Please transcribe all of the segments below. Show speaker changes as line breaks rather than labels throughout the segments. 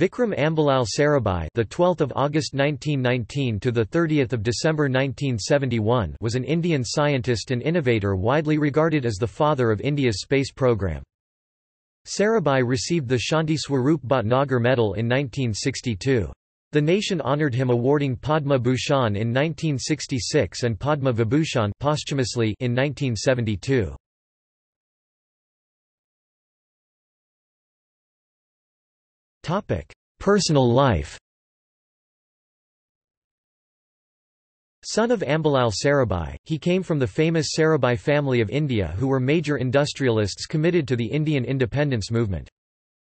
Vikram Ambalal Sarabhai, the 12th of August 1919 to the 30th of December 1971, was an Indian scientist and innovator widely regarded as the father of India's space program. Sarabhai received the Shanti Swarup Bhatnagar Medal in 1962. The nation honored him awarding Padma Bhushan in 1966 and Padma Vibhushan posthumously in 1972. Personal life Son of Ambalal Sarabhai, he came from the famous Sarabhai family of India who were major industrialists committed to the Indian independence movement.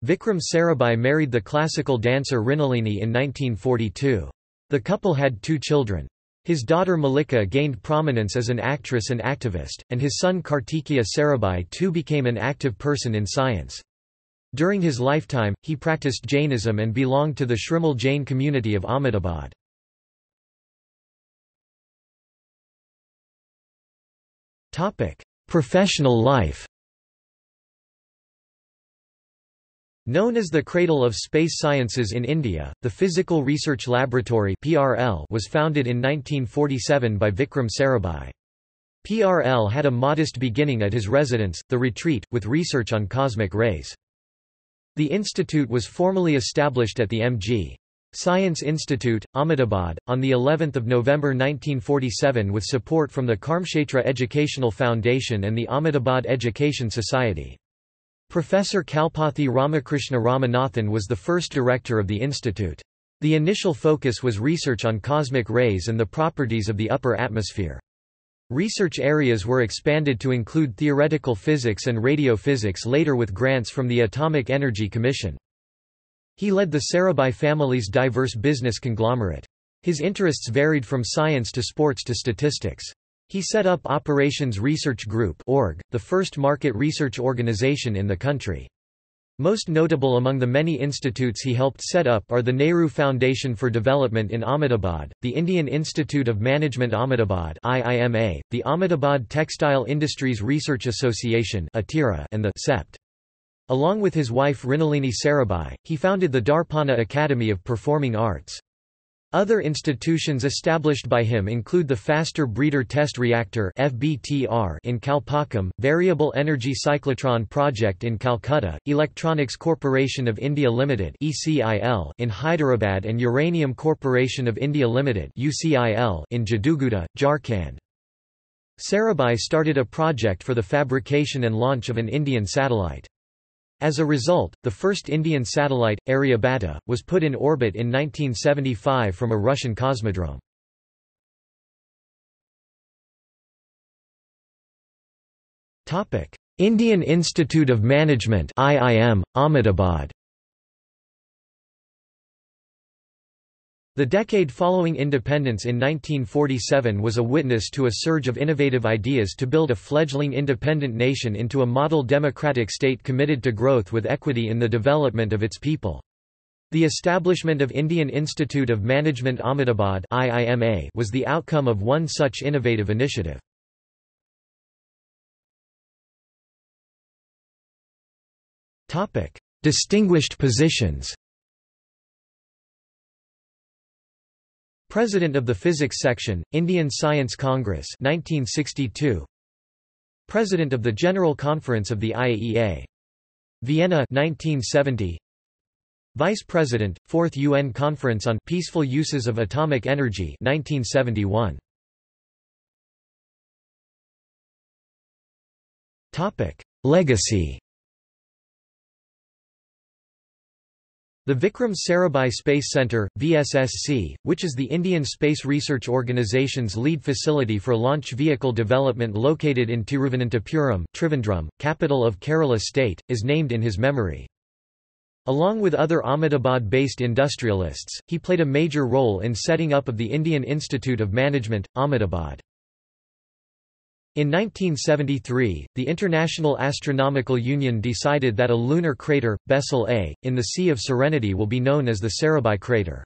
Vikram Sarabhai married the classical dancer Mrinalini in 1942. The couple had two children. His daughter Mallika gained prominence as an actress and activist, and his son Kartikeya Sarabhai too became an active person in science. During his lifetime, he practiced Jainism and belonged to the Shrimal Jain community of Ahmedabad. Professional life Known as the cradle of space sciences in India, the Physical Research Laboratory (PRL) was founded in 1947 by Vikram Sarabhai. PRL had a modest beginning at his residence, The Retreat, with research on cosmic rays. The institute was formally established at the M.G. Science Institute, Ahmedabad, on the 11th of November 1947 with support from the Karmkshetra Educational Foundation and the Ahmedabad Education Society. Professor Kalpathi Ramakrishna Ramanathan was the first director of the institute. The initial focus was research on cosmic rays and the properties of the upper atmosphere. Research areas were expanded to include theoretical physics and radiophysics later with grants from the Atomic Energy Commission. He led the Sarabhai family's diverse business conglomerate. His interests varied from science to sports to statistics. He set up Operations Research Group the first market research organization in the country. Most notable among the many institutes he helped set up are the Nehru Foundation for Development in Ahmedabad, the Indian Institute of Management Ahmedabad IIMA, the Ahmedabad Textile Industries Research Association and the SEPT. Along with his wife Mrinalini Sarabhai, he founded the Darpana Academy of Performing Arts. Other institutions established by him include the Faster Breeder Test Reactor in Kalpakkam, Variable Energy Cyclotron Project in Calcutta, Electronics Corporation of India Limited in Hyderabad and Uranium Corporation of India Limited in Jaduguda, Jharkhand. Sarabhai started a project for the fabrication and launch of an Indian satellite. As a result, the first Indian satellite, Aryabhata, was put in orbit in 1975 from a Russian cosmodrome. Indian Institute of Management IIM, Ahmedabad The decade following independence in 1947 was a witness to a surge of innovative ideas to build a fledgling independent nation into a model democratic state committed to growth with equity in the development of its people. The establishment of Indian Institute of Management Ahmedabad IIMA was the outcome of one such innovative initiative. Distinguished positions President of the Physics Section, Indian Science Congress 1962. President of the General Conference of the IAEA. Vienna 1970. Vice President, 4th UN Conference on Peaceful Uses of Atomic Energy 1971. Topic: Legacy The Vikram Sarabhai Space Centre, VSSC, which is the Indian Space Research Organisation's lead facility for launch vehicle development located in Thiruvananthapuram, Trivandrum, capital of Kerala state, is named in his memory. Along with other Ahmedabad-based industrialists, he played a major role in setting up of the Indian Institute of Management, Ahmedabad. In 1973, the International Astronomical Union decided that a lunar crater, Bessel A, in the Sea of Serenity will be known as the Sarabhai crater.